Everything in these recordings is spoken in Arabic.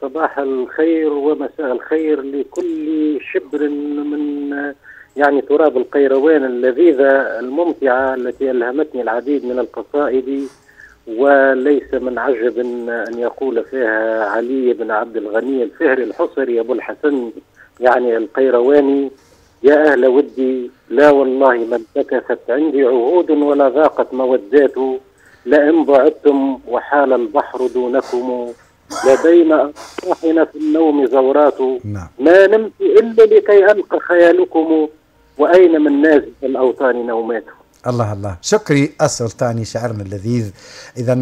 صباح الخير ومساء الخير لكل شبر من يعني تراب القيروان اللذيذة الممتعة التي ألهمتني العديد من القصائد وليس من عجب أن يقول فيها علي بن عبد الغني الفهري الحصري أبو الحسن يعني القيرواني يا أهل ودي لا والله ما انتكست عندي عهود ولا ضاقت مودات لئن ضعتم وحال البحر دونكم لدينا أصبحنا في النوم زورات. نعم. ما نمت إلا لكي ألقى خيالكم وأين من نازل الأوطان نوماته الله الله. شكري. السلطاني شعرنا اللذيذ. اذا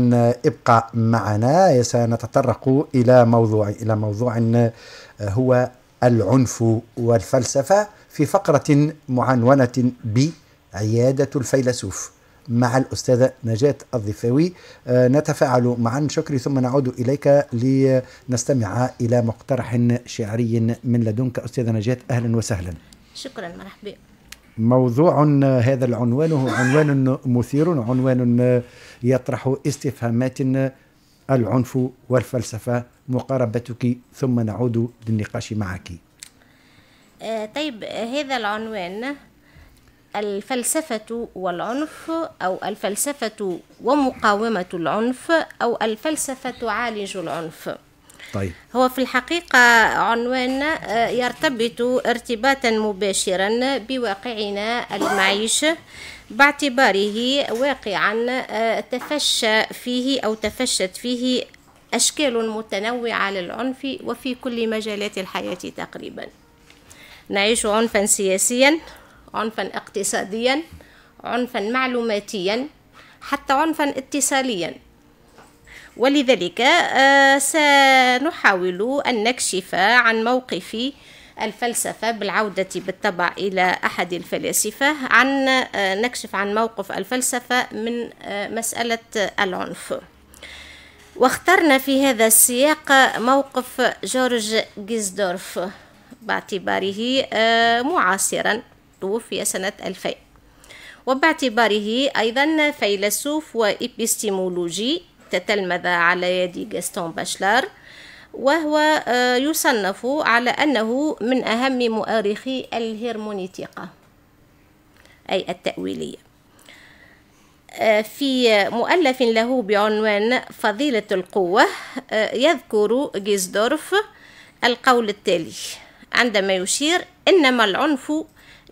ابقى معنا. سنتطرق إلى موضوع إلى موضوع هو العنف والفلسفة في فقرة معنونه بعيادة الفيلسوف. مع الأستاذة نجاة الضفاوي. نتفاعل معا. شكري. ثم نعود إليك لنستمع إلى مقترح شعري من لدنك. أستاذة نجاة أهلا وسهلا. شكرا. مرحبا. موضوع هذا العنوان هو عنوان مثير عنوان يطرح استفهامات العنف والفلسفة. مقاربتك. ثم نعود للنقاش معك. آه طيب هذا العنوان الفلسفة والعنف أو الفلسفة ومقاومة العنف أو الفلسفة تعالج العنف. طيب. هو في الحقيقة عنوان يرتبط ارتباطا مباشرا بواقعنا المعيش باعتباره واقعا تفشى فيه أو تفشت فيه أشكال متنوعة للعنف وفي كل مجالات الحياة تقريبا. نعيش عنفا سياسيا عنفا اقتصاديا عنفا معلوماتيا حتى عنفا اتصاليا. ولذلك سنحاول أن نكشف عن موقف الفلسفة بالعودة بالطبع إلى أحد الفلاسفة عن نكشف عن موقف الفلسفة من مسألة العنف. واخترنا في هذا السياق موقف جورج جيزدورف باعتباره معاصرا. توفي سنة 2000 وباعتباره أيضا فيلسوف وإبستيمولوجي تتلمذ على يد جاستون باشلار وهو يصنف على أنه من أهم مؤرخي الهرمونيتيقا أي التأويلية. في مؤلف له بعنوان فضيلة القوة يذكر جيزدورف القول التالي عندما يشير إنما العنف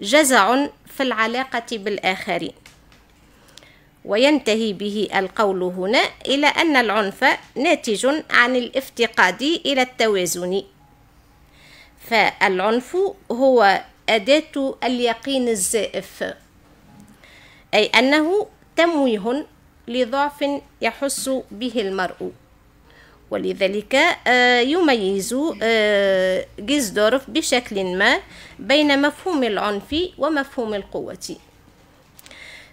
جزع في العلاقة بالآخرين. وينتهي به القول هنا إلى أن العنف ناتج عن الافتقاد إلى التوازن. فالعنف هو أداة اليقين الزائف أي أنه تمويه لضعف يحس به المرء. ولذلك يميز جيزدورف بشكل ما بين مفهوم العنف ومفهوم القوة.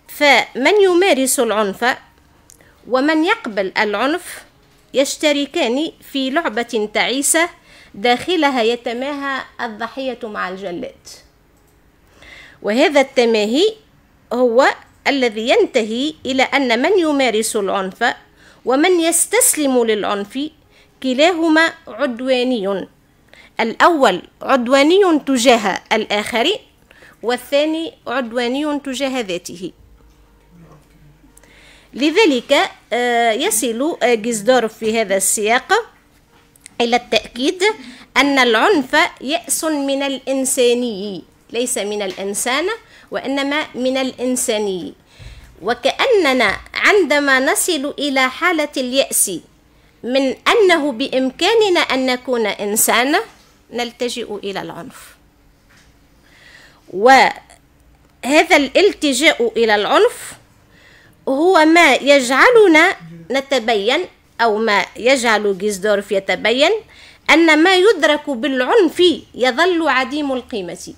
فمن يمارس العنف ومن يقبل العنف يشتركان في لعبة تعيسة داخلها يتماهى الضحية مع الجلاد. وهذا التماهي هو الذي ينتهي إلى أن من يمارس العنف ومن يستسلم للعنف كلاهما عدواني الأول عدواني تجاه الآخرين والثاني عدواني تجاه ذاته. لذلك يصل جيزدورف في هذا السياق إلى التأكيد أن العنف يأس من الإنساني ليس من الإنسان وإنما من الإنساني. وكأننا عندما نصل إلى حالة اليأس من أنه بإمكاننا أن نكون إنسانا نلتجئ إلى العنف. وهذا الالتجاء إلى العنف هو ما يجعلنا نتبين أو ما يجعل جيزدورف يتبين أن ما يدرك بالعنف يظل عديم القيمة.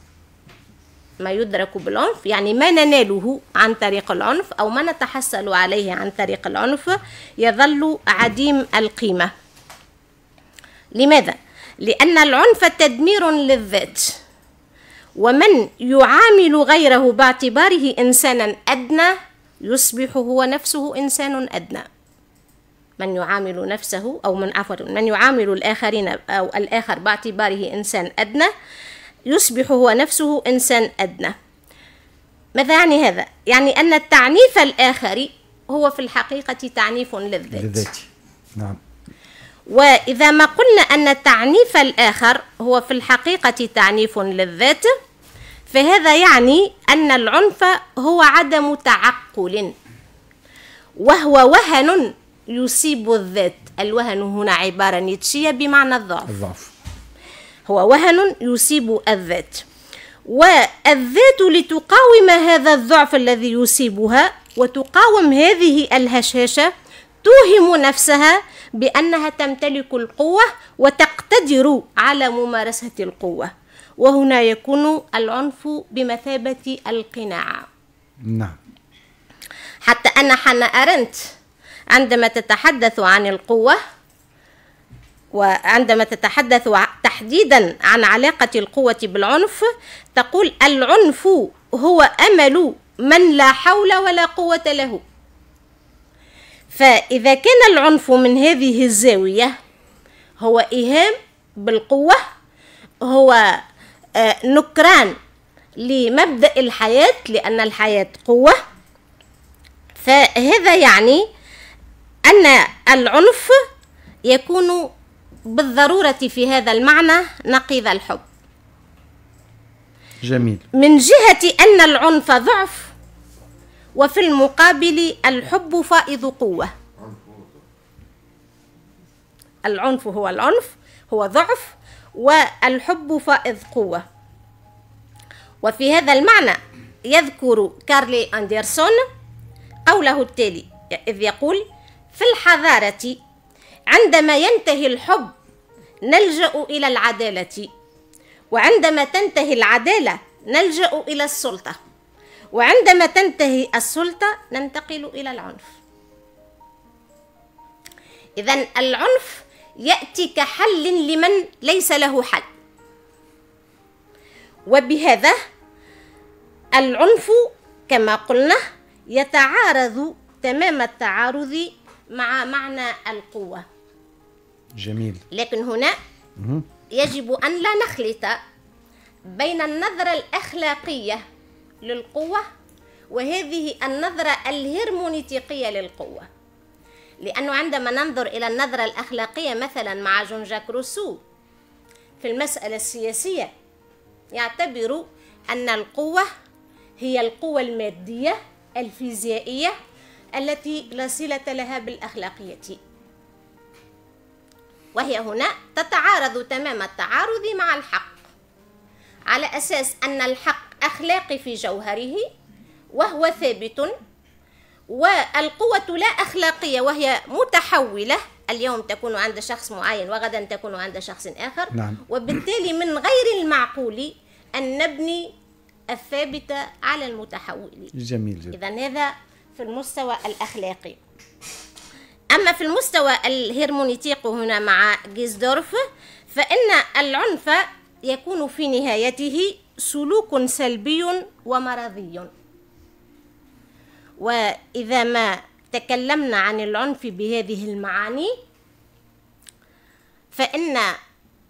ما يدرك بالعنف يعني ما نناله عن طريق العنف أو ما نتحصل عليه عن طريق العنف يظل عديم القيمة لماذا؟ لأن العنف تدمير للذات ومن يعامل غيره باعتباره إنسانا أدنى يصبح هو نفسه إنسان أدنى من يعامل نفسه أو من عفوا من يعامل الآخرين أو الآخر باعتباره إنسان أدنى يصبح هو نفسه إنسان أدنى. ماذا يعني هذا؟ يعني أن التعنيف الآخر هو في الحقيقة تعنيف للذات. لذاتي نعم. وإذا ما قلنا أن تعنيف الآخر هو في الحقيقة تعنيف للذات فهذا يعني أن العنف هو عدم تعقل وهو وهن يصيب الذات. الوهن هنا عبارة نيتشية بمعنى الضعف. الضعف. هو وهن يصيب الذات. والذات لتقاوم هذا الضعف الذي يصيبها وتقاوم هذه الهشاشة توهم نفسها بأنها تمتلك القوة وتقتدر على ممارسة القوة. وهنا يكون العنف بمثابة القناع نعم. حتى أن حنا أرنت عندما تتحدث عن القوة وعندما تتحدث تحديدا عن علاقة القوة بالعنف تقول العنف هو أمل من لا حول ولا قوة له. فإذا كان العنف من هذه الزاوية هو إيهام بالقوة هو آه، نكران لمبدأ الحياة لأن الحياة قوة. فهذا يعني أن العنف يكون بالضرورة في هذا المعنى نقيض الحب. جميل. من جهة أن العنف ضعف وفي المقابل الحب فائض قوة. العنف هو العنف هو ضعف والحب فائض قوة. وفي هذا المعنى يذكر كارلي أندرسون قوله التالي إذ يقول في الحضارة عندما ينتهي الحب نلجأ إلى العدالة. وعندما تنتهي العدالة نلجأ إلى السلطة. وعندما تنتهي السلطة ننتقل إلى العنف. إذا العنف يأتي كحل لمن ليس له حل. وبهذا العنف كما قلنا يتعارض تمام التعارض مع معنى القوة. جميل. لكن هنا. يجب أن لا نخلط بين النظرة الأخلاقية للقوة وهذه النظرة الهرمونيتيقية للقوة. لأنه عندما ننظر إلى النظرة الأخلاقية مثلا مع جون جاك روسو في المسألة السياسية يعتبر أن القوة هي القوة المادية الفيزيائية التي لا صلة لها بالأخلاقية. وهي هنا تتعارض تمام التعارض مع الحق. على أساس أن الحق أخلاقي في جوهره وهو ثابت والقوة لا أخلاقية وهي متحولة. اليوم تكون عند شخص معين وغدا تكون عند شخص آخر. نعم. وبالتالي من غير المعقول أن نبني الثابت على المتحول. جميل جدا. إذا هذا في المستوى الأخلاقي. أما في المستوى الهرمونيتيق هنا مع جيزدورف فإن العنف يكون في نهايته سلوك سلبي ومرضي. وإذا ما تكلمنا عن العنف بهذه المعاني فإن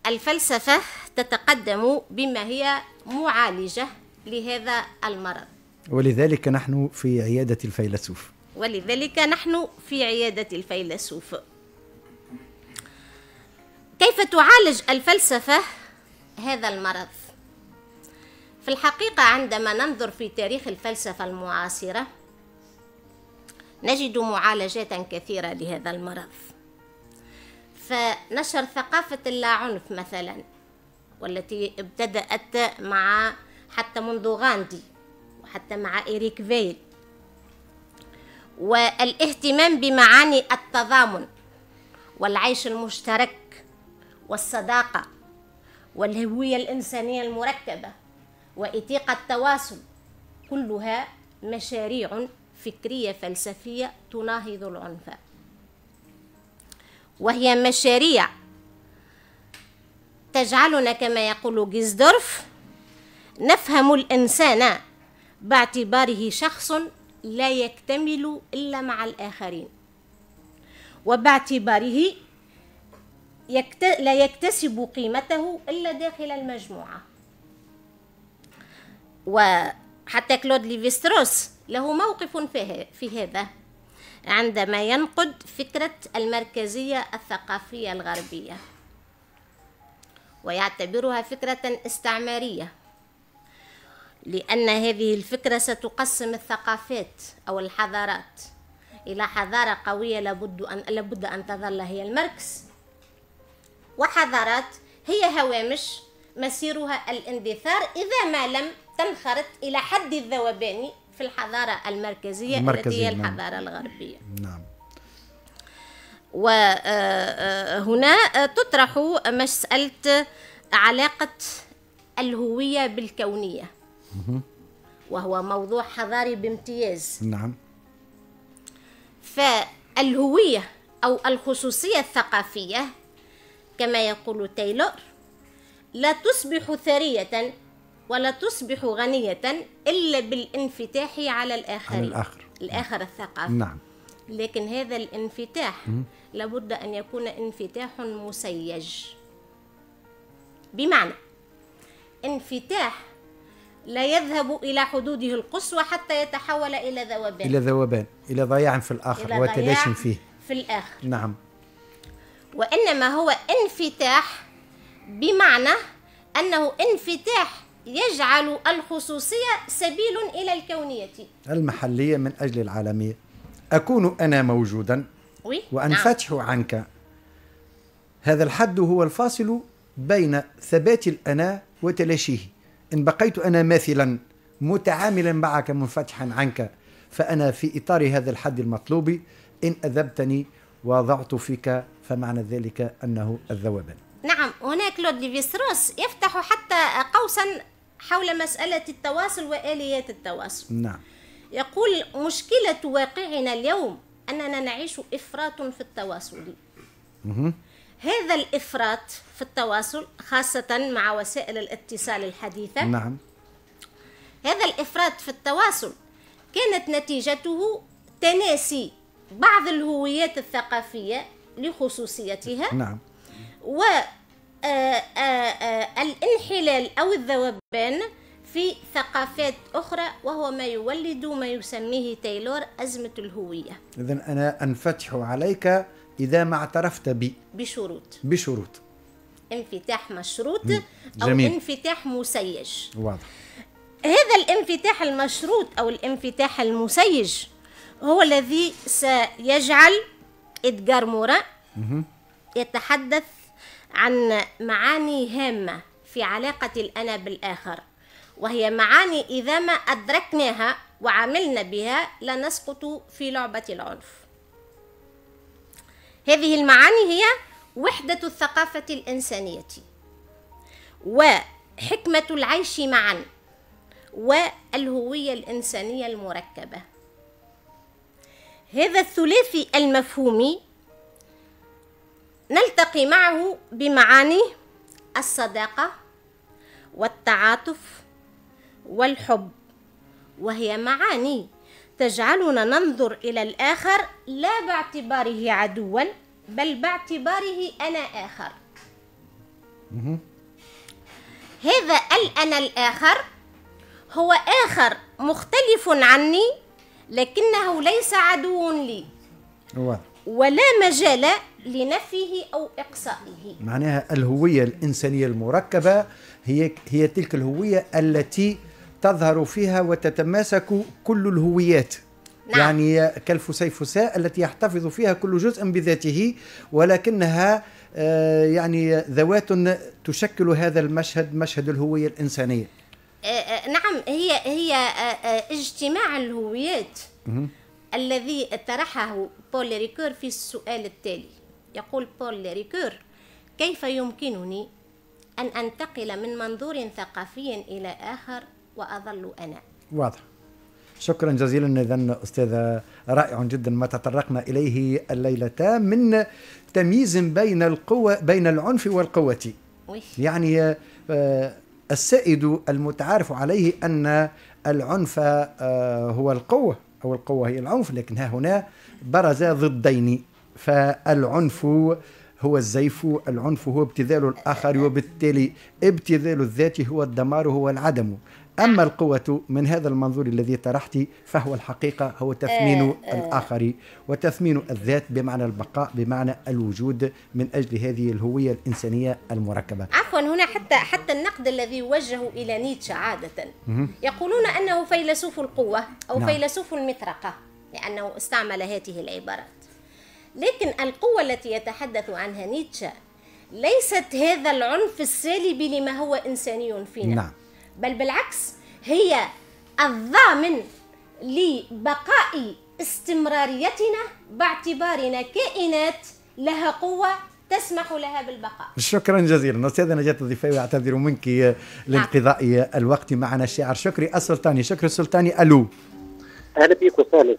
الفلسفة تتقدم بما هي معالجة لهذا المرض. ولذلك نحن في عيادة الفيلسوف. ولذلك نحن في عيادة الفيلسوف. كيف تعالج الفلسفة هذا المرض؟ في الحقيقة عندما ننظر في تاريخ الفلسفة المعاصرة نجد معالجات كثيرة لهذا المرض. فنشر ثقافة اللاعنف مثلا والتي ابتدأت مع حتى منذ غاندي وحتى مع إيريك فيل. والاهتمام بمعاني التضامن والعيش المشترك والصداقة والهوية الإنسانية المركبة وإتيق التواصل كلها مشاريع فكرية فلسفية تناهض العنف. وهي مشاريع تجعلنا كما يقول جيزدورف نفهم الإنسان باعتباره شخص لا يكتمل إلا مع الآخرين. وباعتباره يكت... لا يكتسب قيمته إلا داخل المجموعة. وحتى كلود ليفيستروس له موقف في, في هذا عندما ينقد فكرة المركزية الثقافية الغربية ويعتبرها فكرة استعمارية. لأن هذه الفكرة ستقسم الثقافات أو الحضارات إلى حضارة قوية لابد أن لابد أن تظل هي المركز وحضارات هي هوامش مسيرها الاندثار إذا ما لم تنخرط إلى حد الذوبان في الحضارة المركزية, المركزية التي هي نعم. الحضارة نعم. الغربية نعم وهنا آه، آه، تطرح مسألة علاقة الهوية بالكونية وهو موضوع حضاري بامتياز نعم. فالهوية أو الخصوصية الثقافية كما يقول تايلور لا تصبح ثرية ولا تصبح غنية إلا بالانفتاح على الآخرين على الآخر. الآخر الثقافي نعم. لكن هذا الانفتاح لابد أن يكون انفتاح مسيج. بمعنى انفتاح لا يذهب إلى حدوده القصوى حتى يتحول إلى ذوبان. إلى ذوبان إلى ضياع في الآخر وتلاشي فيه. في الآخر. نعم. وإنما هو انفتاح بمعنى أنه انفتاح يجعل الخصوصية سبيل إلى الكونية. المحلية من أجل العالمية. أكون أنا موجودا وأنفتح نعم. عنك. هذا الحد هو الفاصل بين ثبات الأنا وتلاشيه. إن بقيت أنا ماثلا متعاملا معك منفتحا عنك فأنا في إطار هذا الحد المطلوب إن أذبتني وضعت فيك فمعنى ذلك أنه الذوبان نعم هناك لود ليفيستروس يفتح حتى قوسا حول مسألة التواصل وآليات التواصل. نعم. يقول مشكلة واقعنا اليوم أننا نعيش إفراط في التواصل. هذا الإفراط في التواصل خاصة مع وسائل الاتصال الحديثة. نعم. هذا الإفراط في التواصل كانت نتيجته تناسي بعض الهويات الثقافية لخصوصيتها. نعم. و آه، آه، آه، الانحلال أو الذوبان في ثقافات أخرى وهو ما يولد ما يسميه تايلور أزمة الهوية. إذا أنا أنفتح عليك إذا ما اعترفت بي بشروط. بشروط. انفتاح مشروط جميل. أو انفتاح مسيج. واضح. هذا الانفتاح المشروط أو الانفتاح المسيج هو الذي سيجعل إدغار مورا يتحدث عن معاني هامة في علاقة الأنا بالآخر وهي معاني إذا ما أدركناها وعملنا بها لا نسقط في لعبة العنف. هذه المعاني هي وحدة الثقافة الإنسانية. وحكمة العيش معا. والهوية الإنسانية المركبة. هذا الثلاثي المفهومي نلتقي معه بمعاني الصداقة والتعاطف والحب. وهي معاني تجعلنا ننظر إلى الآخر لا باعتباره عدوا بل باعتباره أنا آخر. هذا الأنا الآخر هو آخر مختلف عني لكنه ليس عدو لي. ولا مجال لنفيه أو إقصائه. معناها الهوية الإنسانية المركبة هي هي تلك الهوية التي تظهر فيها وتتماسك كل الهويات. نعم. يعني كالفسيفساء التي يحتفظ فيها كل جزء بذاته ولكنها آه، يعني ذوات تشكل هذا المشهد مشهد الهوية الإنسانية. آه، آه، نعم هي هي اجتماع الهويات الذي طرحه بول ريكور في السؤال التالي. يقول بول ريكور كيف يمكنني أن أنتقل من منظور ثقافي إلى آخر وأظل أنا. واضح. شكرا جزيلا اذا أستاذة رائع جدا ما تطرقنا إليه الليلة من تمييز بين القوة بين العنف والقوة. يعني آه، السائد المتعارف عليه أن العنف آه، هو القوة أو القوة هي العنف لكن ها هنا برز ضدين. فالعنف هو الزيف العنف هو ابتذال الآخر وبالتالي ابتذال الذات هو الدمار هو العدم. أما القوة من هذا المنظور الذي طرحت فهو الحقيقة هو تثمين آه آه. الآخر وتثمين الذات بمعنى البقاء بمعنى الوجود من أجل هذه الهوية الإنسانية المركبة. عفوا هنا حتى حتى النقد الذي يوجه إلى نيتشه عادة. يقولون أنه فيلسوف القوة أو نعم. فيلسوف المطرقة لأنه استعمل هذه العبارات. لكن القوة التي يتحدث عنها نيتشه ليست هذا العنف السالب لما هو إنساني فينا. نعم. بل بالعكس هي الضامن لبقاء استمراريتنا باعتبارنا كائنات لها قوة تسمح لها بالبقاء. شكرا جزيلا. أستاذة نجاة الضفاوي أعتذر منك لانقضاء الوقت معنا الشاعر شكري السلطاني. شكري السلطاني. ألو. أهلا بك وسهلا.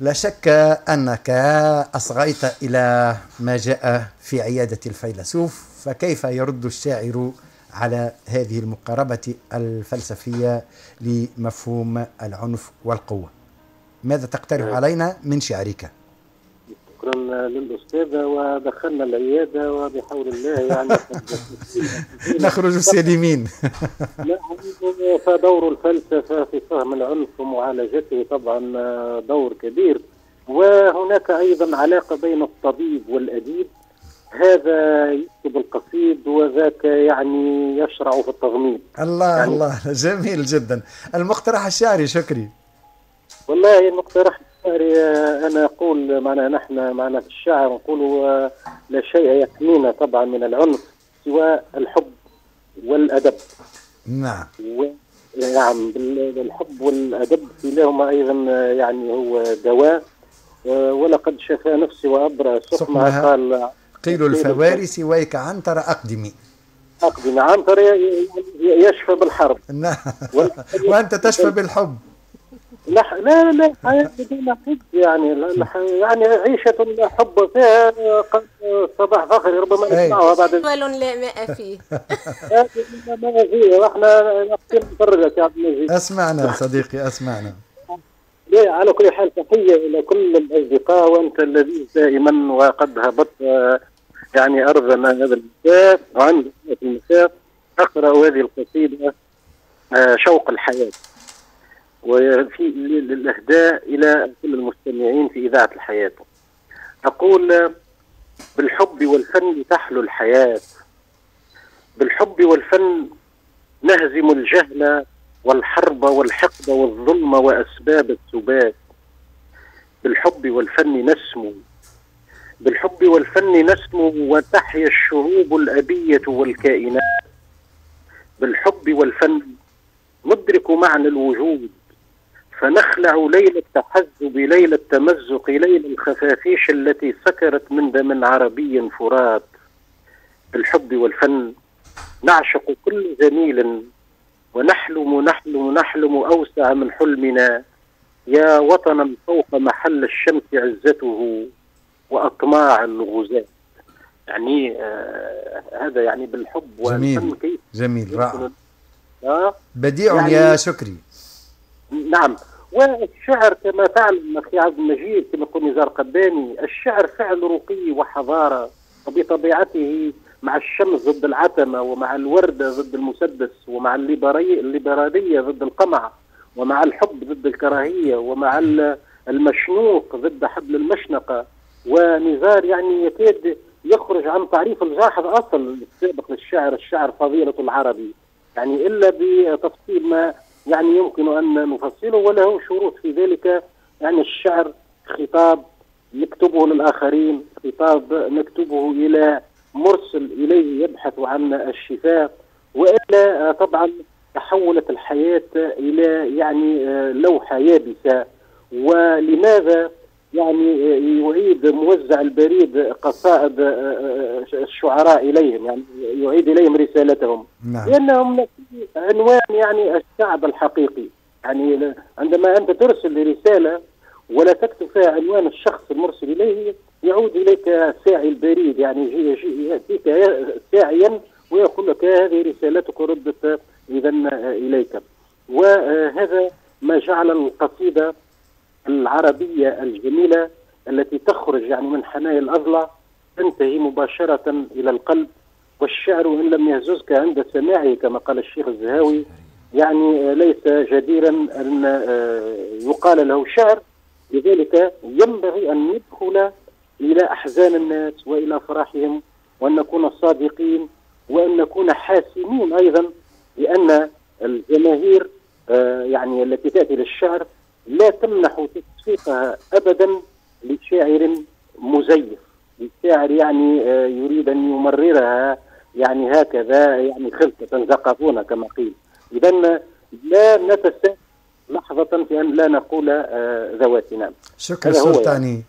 لا شك أنك أصغيت إلى ما جاء في عيادة الفيلسوف فكيف يرد الشاعر على هذه المقاربة الفلسفية لمفهوم العنف والقوة. ماذا تقترح نعم. علينا من شعرك؟ شكرا للأستاذة ودخلنا العيادة وبحول الله يعني نخرج سالمين. فدور الفلسفة في فهم العنف ومعالجته طبعا دور كبير. وهناك أيضا علاقة بين الطبيب والأديب. هذا يكتب القصيد وذاك يعني يشرع في التغميض. الله يعني الله. جميل جدا. المقترح الشعري شكري. والله المقترح الشعري أنا أقول معنا نحن معنا في الشعر نقول لا شيء يحمينا طبعا من العنف سوى الحب والأدب. نعم. و... نعم الحب والأدب كلاهما أيضا يعني هو دواء ولقد شفى نفسي وابرى سقمها قال قيل الفوارس ويك عنتر أقدمي أقدمي عنتر يشفى بالحرب نعم وأنت تشفى بالحب لا لا لا حياة بدون حب يعني يعني عيشة حب فيها صباح فخر ربما نسمعها بعد ول لا ماء فيه لا ماء فيه وإحنا نتفرجك يا عبد المجيد اسمعنا صديقي اسمعنا على كل حال تحية إلى كل الأصدقاء وأنت الذي دائما وقد هبطت يعني أرضنا هذا المساء وعند المساء أقرأ هذه القصيدة آه، شوق الحياة. وفي للإهداء إلى كل المستمعين في إذاعة الحياة. أقول بالحب والفن تحلو الحياة. بالحب والفن نهزم الجهل والحرب والحقد والظلم وأسباب السبات. بالحب والفن نسمو. بالحب والفن نسمو وتحيا الشعوب الأبية والكائنات. بالحب والفن ندرك معنى الوجود فنخلع ليل التحزب ليل التمزق ليل الخفافيش التي سكرت من دم عربي فرات. بالحب والفن نعشق كل زميل ونحلم نحلم نحلم أوسع من حلمنا. يا وطنا فوق محل الشمس عزته. وأطماع الغزاة. يعني آه هذا يعني بالحب جميل كيف؟ جميل رائع. آه؟ بديع يعني يا شكري. نعم. والشعر كما تعلم أخي عبد المجيد كما يقول نزار قباني الشعر فعل رقي وحضارة وبطبيعته مع الشمس ضد العتمة ومع الوردة ضد المسدس ومع الليبرالية ضد القمع ومع الحب ضد الكراهية ومع المشنوق ضد حبل المشنقة. ونزار يعني يكاد يخرج عن تعريف الجاحظ أصل السابق للشعر الشعر فضيلة العربي. يعني إلا بتفصيل ما يعني يمكن أن نفصله وله شروط في ذلك. يعني الشعر خطاب نكتبه للآخرين خطاب نكتبه إلى مرسل إليه يبحث عن الشفاء وإلا طبعا تحولت الحياة إلى يعني لوحة يابسة. ولماذا يعني يعيد موزع البريد قصائد الشعراء إليهم يعني يعيد إليهم رسالتهم. نعم. لأنهم عنوان يعني الشعب الحقيقي. يعني عندما أنت ترسل رسالة ولا تكتب فيها عنوان الشخص المرسل إليه يعود إليك ساعي البريد. يعني يأتيك ساعيا ويقول لك هذه رسالتك ردت إذا إليك. وهذا ما جعل القصيدة العربية الجميلة التي تخرج يعني من حنايا الأضلع تنتهي مباشرة إلى القلب والشعر إن لم يهززك عند سماعه كما قال الشيخ الزهاوي يعني ليس جديرا أن آه، يقال له شعر. لذلك ينبغي أن ندخل إلى أحزان الناس وإلى فرحهم وأن نكون صادقين وأن نكون حاسمين أيضا لأن الجماهير آه، يعني التي تأتي للشعر لا تمنح تصفيقها أبدا لشاعر مزيف. لشاعر يعني آه، يريد أن يمررها يعني هكذا يعني خلطة زقفونا كما قيل. إذا لا نتساءل لحظة في أن لا نقول آه، ذواتنا. شكرا سلطاني. يعني.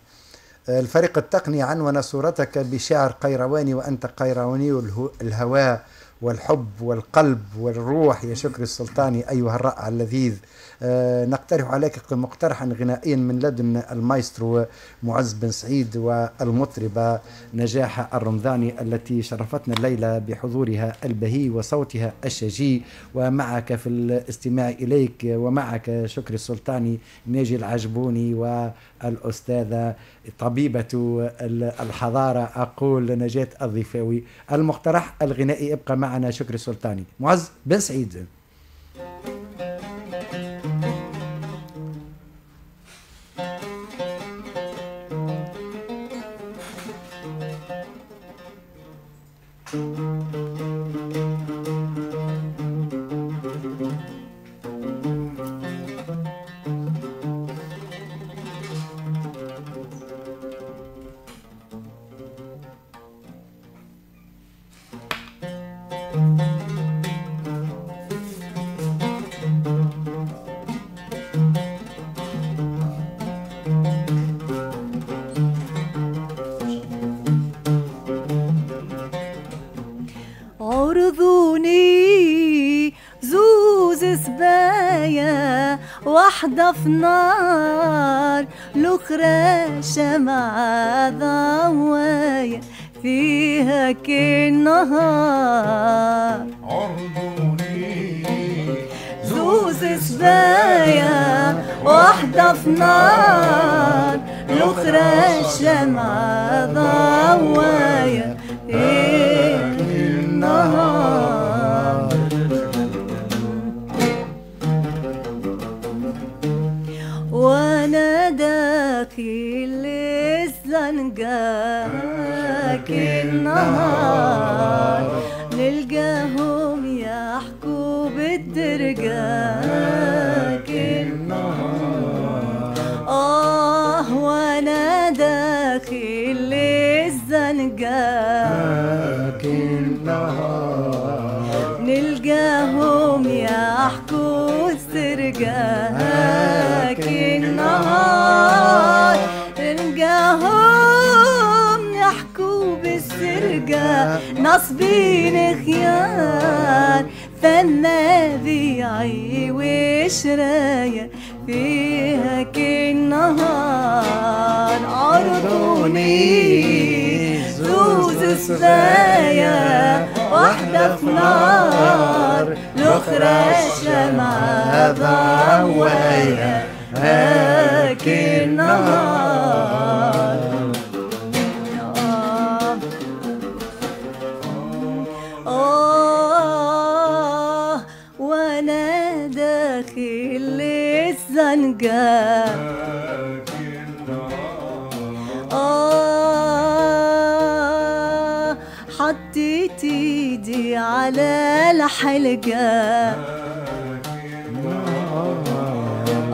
الفريق التقني عنون صورتك بشعر قيرواني وأنت قيرواني الهواء. والحب والقلب والروح. يا شكري السلطاني أيها الرائع اللذيذ. آه، نقترح عليك مقترحا غنائيا من لدن المايسترو معز بن سعيد والمطربة نجاح الرمضاني التي شرفتنا الليلة بحضورها البهي وصوتها الشجي. ومعك في الاستماع إليك ومعك شكري السلطاني ناجي العجبوني والأستاذة طبيبة الحضارة أقول نجاة الضفاوي. المقترح الغنائي ابقى معنا شكري السلطاني معز بن سعيد. واحدة في نار الأخرى شمعة ضوايا فيها كالنهار عرضوني زوز سبايا واحدة في نار الأخرى شمعة ضوايا فيها الزنقاك النهار يحكوا بالسرقة نصبين خيار. فالنبيعي وشرايا فيها كالنهار عرضوني. زوز سبايا واحدة في نار. الأخرى الشمعة ضوايا هاك النهار الزنقة حطيت ايدي على الحلقة.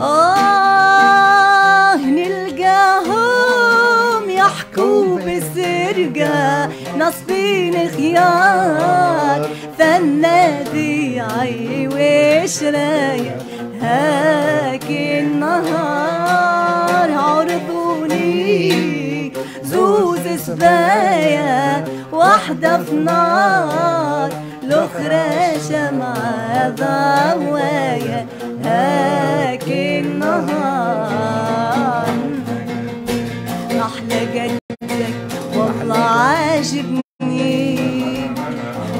آه نلقاهم يحكوا بالسرقة نصبين خيار فالنبي عي وشرايا هاك النهار عرضوني زوز سبايا واحدة في نار الأخرى شمعة ضوايا. هاك النهار. أحلى جدك والله عاجبني.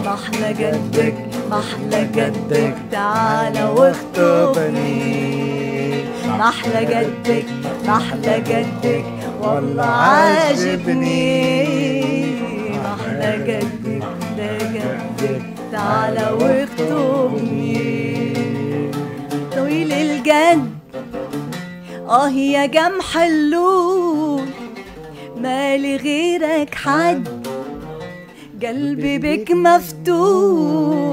محلى جدك محلى جدك تعالى واخطبني. محلى جدك محلى جدك والله عاجبني. محلى جدك ده جدك تعالى واخطبني. طويل الجد آه يا جمح اللون. مالي غيرك حد. قلبي بك مفتون.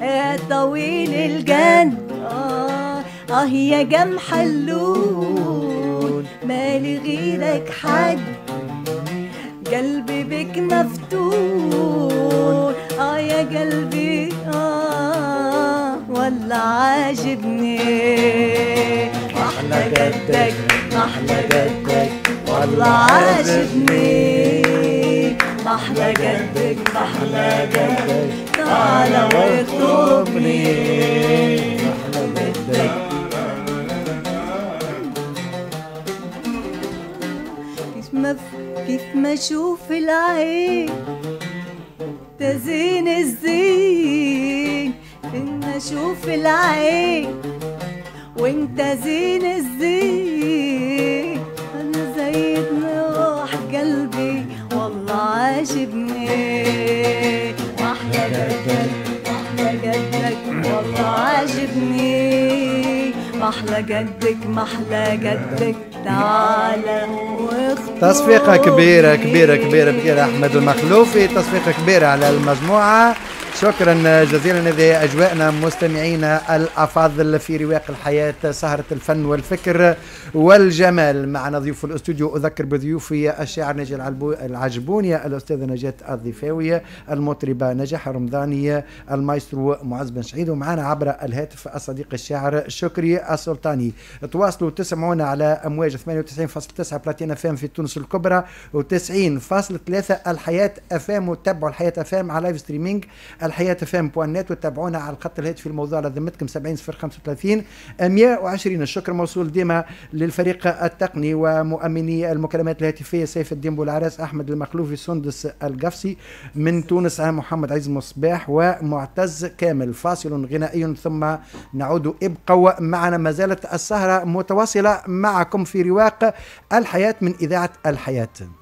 يا طويل الجد آه, آه يا جمح اللون مالي غيرك حد. قلبي بك مفتون. آه يا قلبي آه ولا عاجبني. محلى جدك محلى جدك والله عاجبني. محلى جدك محلى جدك تعالى جدك كيف ما كيف ما أشوف العين تزين الزين. ان أشوف العين وانت زين الزين. عاجبني. محلى جدك محلى جدك تعالى تصفيقة كبيرة كبيرة كبيرة كبيرة أحمد المخلوفي تصفيقة كبيرة على المجموعة. شكرا جزيلا هذه أجواءنا مستمعينا الأفاضل في رواق الحياة سهرة الفن والفكر والجمال. معنا ضيوف الاستوديو أذكر بضيوفي الشاعر العلبو- العجبوني الأستاذة نجاة الضيفاوية المطربة نجاح رمضاني المايسترو معز بن سعيد ومعنا عبر الهاتف الصديق الشاعر شكري السلطاني. تواصلوا تسمعونا على أمواج 98.9 بلاتينا FM في تونس الكبرى و90.3 الحياة FM وتابعوا الحياة FM على live streaming الحياة FM point net وتابعونا على الخط الهاتفي الموضوع على ذمتكم 70 35 120 الشكر موصول ديما للفريق التقني ومؤمني المكالمات الهاتفية سيف الدين بولعراس أحمد المخلوفي سندس القفسي من تونس محمد عزيز مصباح ومعتز كامل. فاصل غنائي ثم نعود. ابقوا معنا. ما زالت السهرة متواصلة معكم في رواق الحياة من إذاعة الحياة.